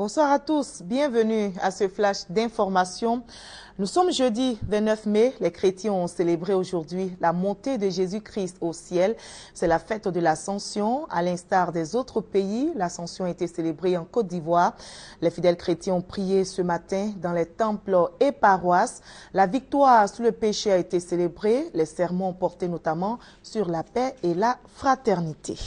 Bonsoir à tous, bienvenue à ce flash d'information. Nous sommes jeudi 29 mai, les chrétiens ont célébré aujourd'hui la montée de Jésus-Christ au ciel. C'est la fête de l'Ascension. À l'instar des autres pays, l'Ascension a été célébrée en Côte d'Ivoire. Les fidèles chrétiens ont prié ce matin dans les temples et paroisses. La victoire sous le péché a été célébrée. Les sermons ont porté notamment sur la paix et la fraternité.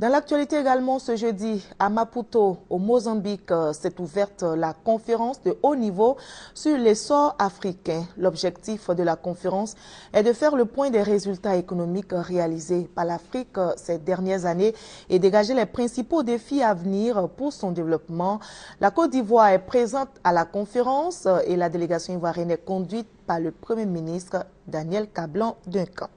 Dans l'actualité également, ce jeudi, à Maputo, au Mozambique, euh, s'est ouverte la conférence de haut niveau sur l'essor africain. L'objectif de la conférence est de faire le point des résultats économiques réalisés par l'Afrique euh, ces dernières années et dégager les principaux défis à venir pour son développement. La Côte d'Ivoire est présente à la conférence euh, et la délégation ivoirienne est conduite par le Premier ministre Daniel Cablan-Duncan.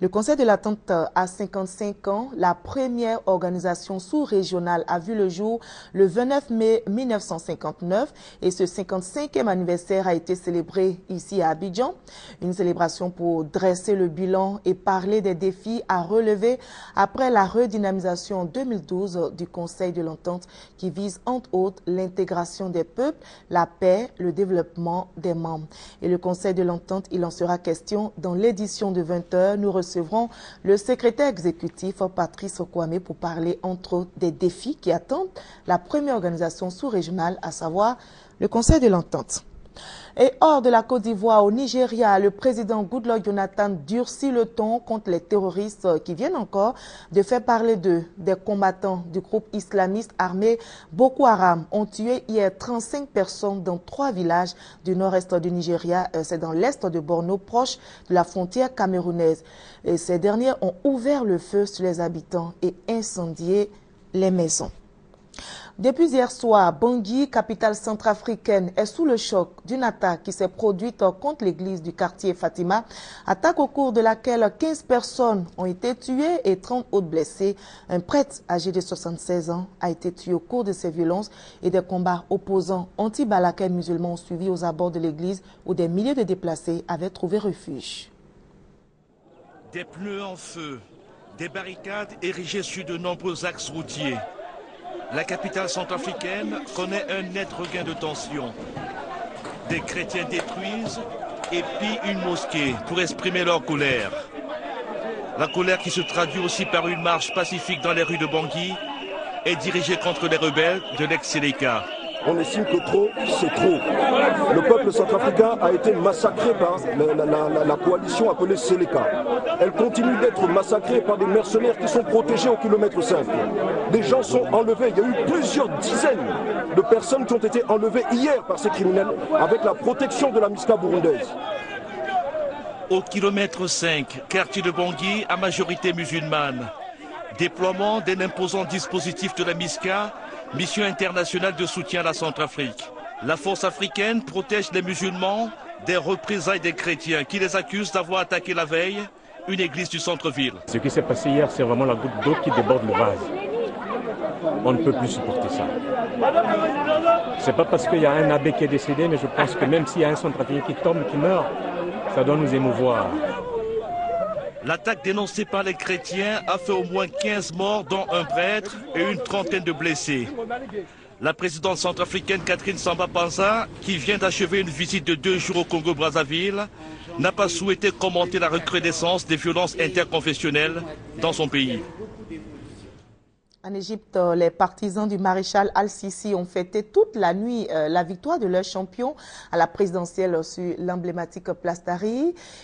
Le Conseil de l'attente a 55 ans. La première organisation sous-régionale a vu le jour le 29 mai 1959 et ce 55e anniversaire a été célébré ici à Abidjan. Une célébration pour dresser le bilan et parler des défis à relever après la redynamisation en 2012 du Conseil de l'entente qui vise entre autres l'intégration des peuples, la paix, le développement des membres. Et le Conseil de l'entente, il en sera question dans l'édition de 20 heures. Nous recevrons le secrétaire exécutif Patrice Okwame pour parler entre autres des défis qui attendent la première organisation sous-régionale, à savoir le Conseil de l'entente. Et hors de la Côte d'Ivoire, au Nigeria, le président Goodluck Jonathan durcit le ton contre les terroristes qui viennent encore de faire parler d'eux. Des combattants du groupe islamiste armé Boko Haram ont tué hier 35 personnes dans trois villages du nord-est du Nigeria. Euh, c'est dans l'est de Borno, proche de la frontière camerounaise. Ces derniers ont ouvert le feu sur les habitants et incendié les maisons. Depuis hier soir, Bangui, capitale centrafricaine, est sous le choc d'une attaque qui s'est produite contre l'église du quartier Fatima, attaque au cours de laquelle 15 personnes ont été tuées et 30 autres blessées. Un prêtre âgé de 76 ans a été tué au cours de ces violences et des combats opposants anti-balakai musulmans ont suivi aux abords de l'église où des milliers de déplacés avaient trouvé refuge. Des pneus en feu, des barricades érigées sur de nombreux axes routiers la capitale centrafricaine connaît un net regain de tension. Des chrétiens détruisent et pillent une mosquée pour exprimer leur colère. La colère qui se traduit aussi par une marche pacifique dans les rues de Bangui est dirigée contre les rebelles de l'ex-Séléka on estime que trop, c'est trop. Le peuple centrafricain a été massacré par la, coalition appelée Seleka. Elle continue d'être massacrée par des mercenaires qui sont protégés au kilomètre 5. Des gens sont enlevés. Il y a eu plusieurs dizaines de personnes qui ont été enlevées hier par ces criminels avec la protection de la MISCA burundaise. Au kilomètre 5, quartier de Bangui à majorité musulmane. Déploiement d'un imposant dispositif de la MISCA mission internationale de soutien à la Centrafrique. La force africaine protège les musulmans des représailles des chrétiens qui les accusent d'avoir attaqué la veille une église du centre-ville. Ce qui s'est passé hier, c'est vraiment la goutte d'eau qui déborde le vase. On ne peut plus supporter ça. C'est pas parce qu'il y a un abbé qui est décédé, mais je pense que même s'il y a un centrafricain qui tombe, qui meurt, ça doit nous émouvoir. L'attaque dénoncée par les chrétiens a fait au moins 15 morts, dont un prêtre et une trentaine de blessés. La présidente centrafricaine Catherine Samba Panza, qui vient d'achever une visite de deux jours au Congo-Brazzaville, n'a pas souhaité commenter la recrudescence des violences interconfessionnelles dans son pays. En Égypte, euh, les partisans du maréchal Al-Sisi ont fêté toute la nuit euh, la victoire de leur champion à la présidentielle sur l'emblématique place.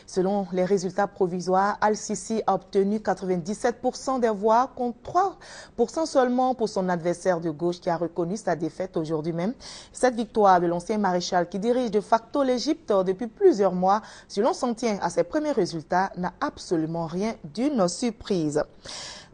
Selon les résultats provisoires, Al-Sisi a obtenu 97% des voix contre 3% seulement pour son adversaire de gauche qui a reconnu sa défaite aujourd'hui même. Cette victoire de l'ancien maréchal qui dirige de facto l'Égypte depuis plusieurs mois, si l'on s'en tient à ses premiers résultats, n'a absolument rien d'une surprise.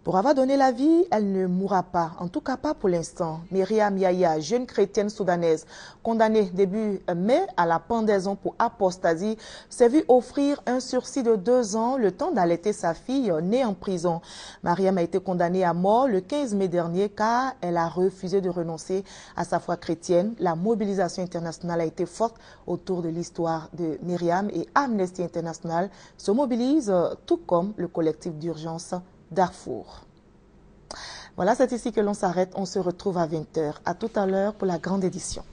Pour avoir donné la vie, elle ne mourra pas, en tout cas pas pour l'instant. Myriam Yaya, jeune chrétienne soudanaise, condamnée début mai à la pendaison pour apostasie, s'est vue offrir un sursis de deux ans, le temps d'allaiter sa fille née en prison. Myriam a été condamnée à mort le 15 mai dernier car elle a refusé de renoncer à sa foi chrétienne. La mobilisation internationale a été forte autour de l'histoire de Myriam et Amnesty International se mobilise tout comme le collectif d'urgence Darfour. Voilà, c'est ici que l'on s'arrête. On se retrouve à 20h. À tout à l'heure pour la grande édition.